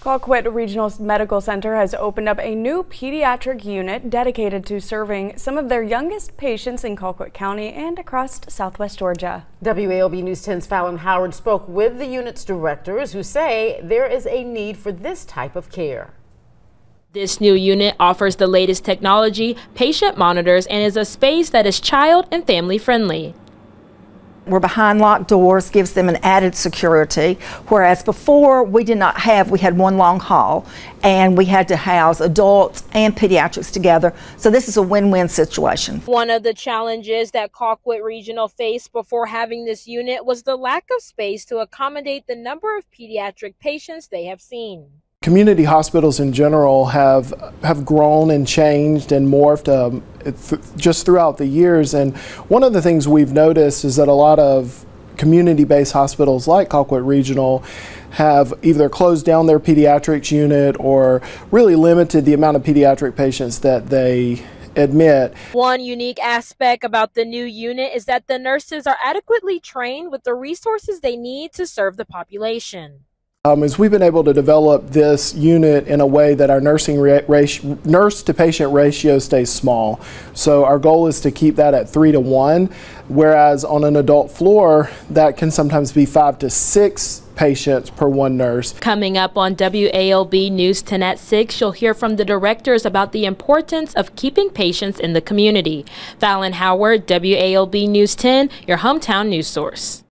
Colquitt Regional Medical Center has opened up a new pediatric unit dedicated to serving some of their youngest patients in Colquitt County and across southwest Georgia. WALB News 10's Fallon Howard spoke with the unit's directors who say there is a need for this type of care. This new unit offers the latest technology, patient monitors, and is a space that is child and family friendly. We're behind locked doors, gives them an added security. Whereas before we did not have, we had one long hall and we had to house adults and pediatrics together. So this is a win-win situation. One of the challenges that Colquitt Regional faced before having this unit was the lack of space to accommodate the number of pediatric patients they have seen. Community hospitals in general have have grown and changed and morphed um, th just throughout the years. And one of the things we've noticed is that a lot of community-based hospitals like Colquitt Regional have either closed down their pediatrics unit or really limited the amount of pediatric patients that they admit. One unique aspect about the new unit is that the nurses are adequately trained with the resources they need to serve the population. Um, is we've been able to develop this unit in a way that our nursing nurse to patient ratio stays small. So our goal is to keep that at three to one, whereas on an adult floor that can sometimes be five to six patients per one nurse. Coming up on WALB News 10 at 6, you'll hear from the directors about the importance of keeping patients in the community. Fallon Howard, WALB News 10, your hometown news source.